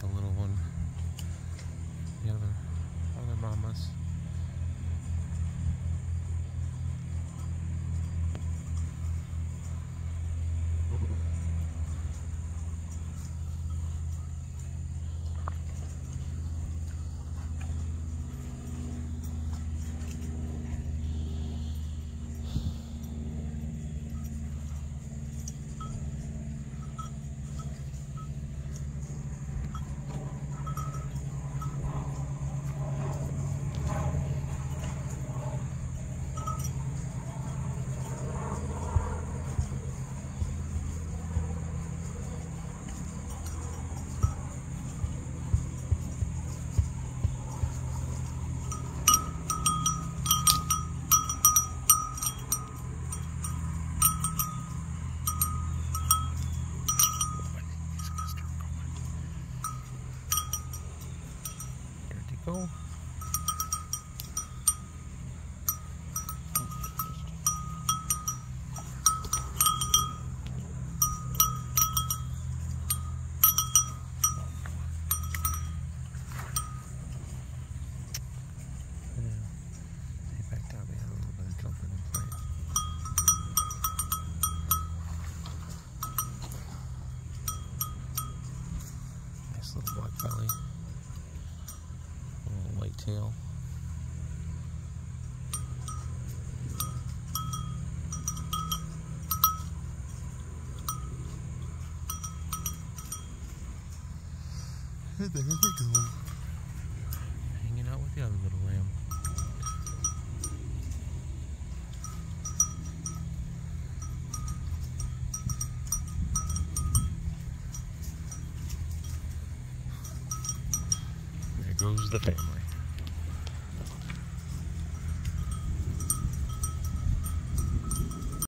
The little one. The other, other mamas. Go. Little black belly. Little white tail. There they go. Hanging out with the other little lamb. There goes the family.